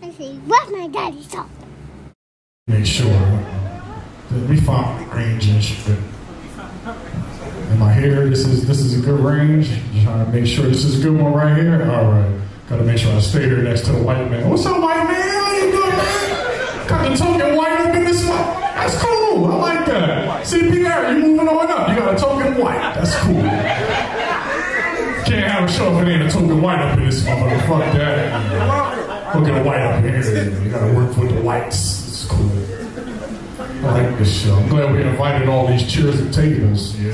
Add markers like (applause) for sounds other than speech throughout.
I say, what my daddy saw. Make sure that we found the range and shit. In my hair, this is this is a good range. I'm Trying to make sure this is a good one right here. All right, gotta make sure I stay here next to the white man. What's up, white man? How you doing, man? Got the token white up in this one. That's cool. I like that. See, Pierre, you moving on up. You got a token white. That's cool. Can't have a show if it ain't a token white up in this motherfucker. Fuck that. Look at the white up here. You gotta work with the whites. It's cool. I like this show. I'm glad we invited all these chairs and tables. Yeah.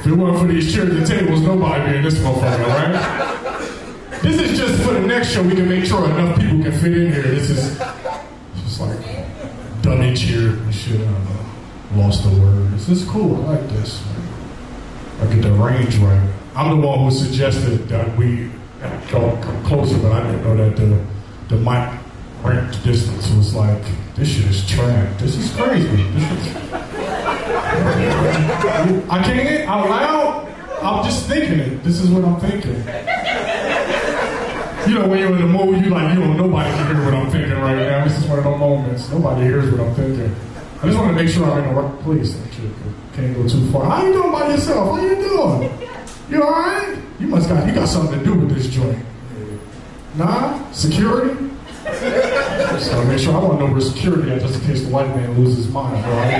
if it weren't for these chairs and tables, nobody would be in this motherfucker, right? This is just for the next show. We can make sure enough people can fit in here. This is just like dummy cheer and shit. I. Lost the words. This is cool. I like this. I get the range right. I'm the one who suggested that we go come closer, but I didn't know that the the mic range distance was like this shit is trash. This is crazy. This is, I can't out loud. I'm just thinking it. This is what I'm thinking. You know, when you're in the mood, you like, you know, nobody can hear what I'm thinking right now. This is one of those moments. Nobody hears what I'm thinking. I just want to make sure I'm in the right place. Can't go too far. How you doing by yourself? How you doing? You all right? You must got you got something to do with this joint. Nah, security. Just gotta make sure I want to know where security at, just in case the white man loses his mind. Bro. I,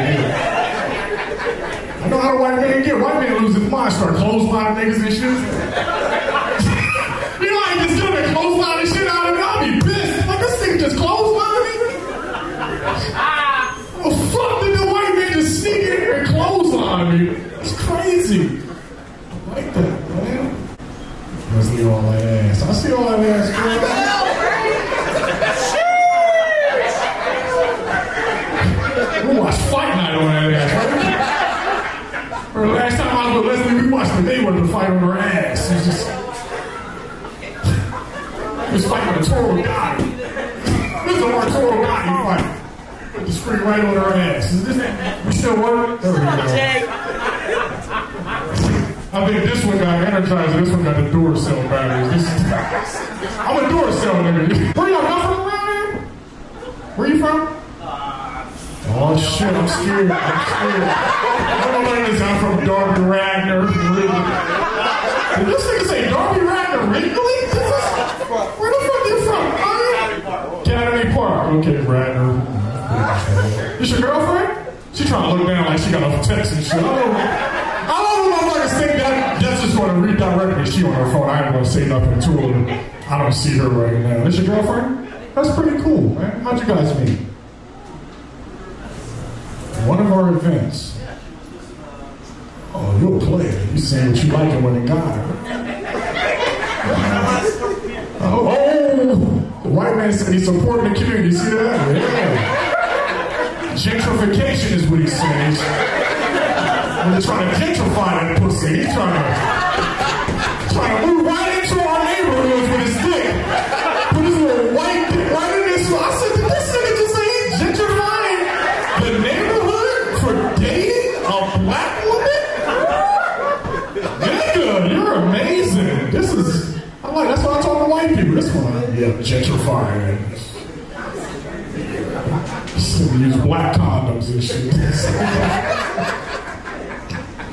I know how the white man get. White man loses his mind, start clotheslining niggas and shit. (laughs) you know, I just gonna clothesline and shit out of me. I'll be pissed. Like this thing just clothesline me. Oh fuck! Did the white man just sneak in here and clothesline me? It's crazy. I like that, man. I see all that ass. I see all that ass, girl. We watched Fight Night on that ass, right? Or last time I was with Leslie, we watched the Mayweather fight on her ass. It was just. Was fighting with a Toro guy. This is a Toro Gotti fight. Put the screen right on her ass. Is this, we still working? There we go. I think this one got energizer, this one got the Duracell batteries. This is, I'm a Duracell nigga. Where y'all not from around here? Where you from? Uh, oh shit, I'm scared. I'm scared. I don't this. I'm from Darby Ragnar. Did this nigga say Darby Ragnar Wrigley? Where the fuck you from? Oh, Academy Park. Okay, Ragnar. This your girlfriend? She trying to look down like she got a text and shit. I don't know. I don't know motherfuckers think want to redirect me. She on her phone. I ain't gonna say nothing to her. I don't see her right now. Is your girlfriend? That's pretty cool, man. How'd you guys meet? One of our events. Oh, you're a player. You saying what you like and when it got. Oh, oh, the white man said he's supporting the community. See that? Yeah. Gentrification is what he says. They're trying to gentrify that pussy. He's trying to trying to move right into our neighborhoods with his dick. Put his little white dick right in this. I said, did this nigga just say he's gentrifying the neighborhood for dating a black woman? Nigga, you're amazing. This is, I like, that's why I talk to white people. This one, yeah, gentrifying. Use black condoms and shit. (laughs)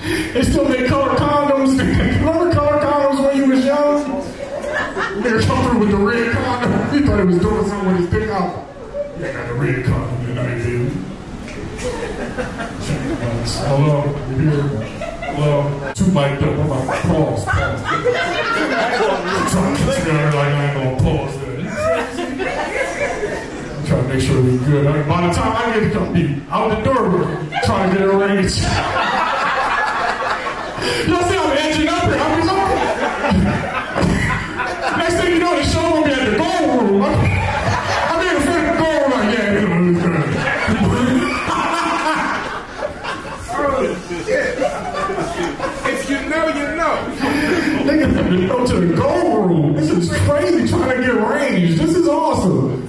they still make color condoms. Remember color condoms when you was young? They're coming with the red condom. He thought he was doing something with his dick out. Yeah, I got the red condom tonight, dude. Hello, here? Hello. Two mic up. I'm like, pause, pause. I'm trying to her like I ain't gonna pause trying to make sure we good. By the time I get to come be out the door, we're trying to get arranged. Y'all see I'm edging up here. I'm Next thing you know, the show gonna be at the gold room. I'm, I'm in front of the gold room. Like, yeah, you know, it's If you know, you know. Niggas have to go to the gold room. This is crazy trying to get range. This is awesome.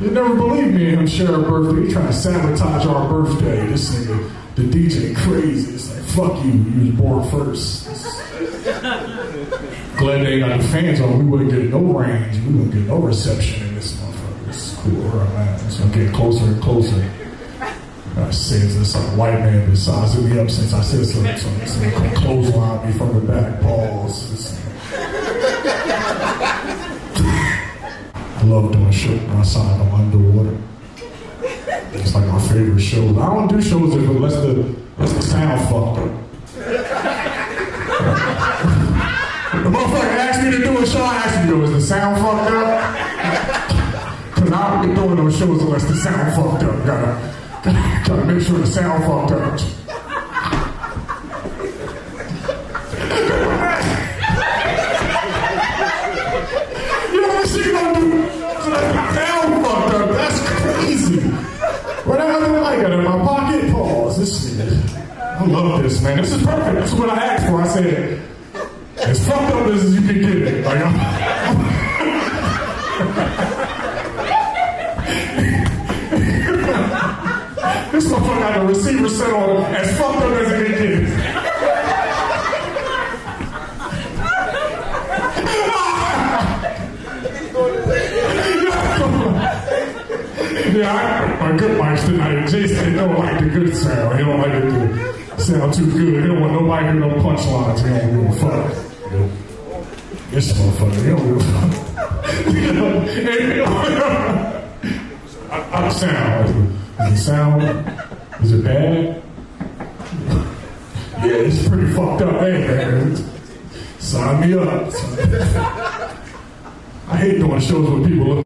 You never believe me and him share a birthday. He trying to sabotage our birthday. This nigga, the DJ crazy. It's like, fuck you. You was born first. (laughs) Glad they ain't got the fans on. We wouldn't get no range. We wouldn't get no reception in this motherfucker. This is cool, all right, man. So I'm getting closer and closer. I says this some white man been sizing me up since I said something. So this nigga come clothesline me from the back. Pause. This- I love doing shit outside on underwater. It's like my favorite show. I don't do shows if unless the unless the sound fucked up. The motherfucker asked me to do a show, I asked him, yo, is the sound fucked up? Cause I don't be doing those shows unless the sound fucked up. Gotta, gotta, gotta make sure the sound fucked up. Man. This is perfect. This is what I asked for. I said, as fucked up as you can get it. Like, I'm, this motherfucker got the receiver set on as fucked up as it can get. Yeah, I, my good mics tonight. Jason don't like the good sound. He don't like it to sound too good. He don't want nobody hear no punchlines. He don't give a fuck. This motherfucker, he don't give a fuck. (laughs) I, I sound. Is the sound? Is it bad? Yeah, it's pretty fucked up. Hey, man. Sign me up. (laughs) I hate doing shows with people